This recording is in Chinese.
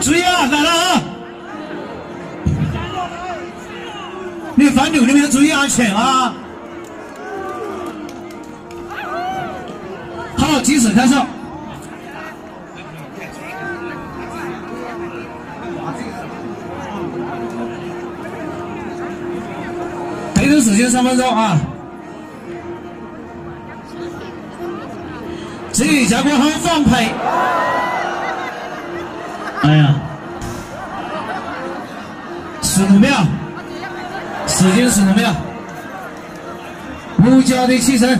注意啊，来了啊！你放牛，你们要注意安全啊！好，计时开始。配置时间三分钟啊！这一家伙很放配。哎呀，十五秒，时间十五秒，五角的起身。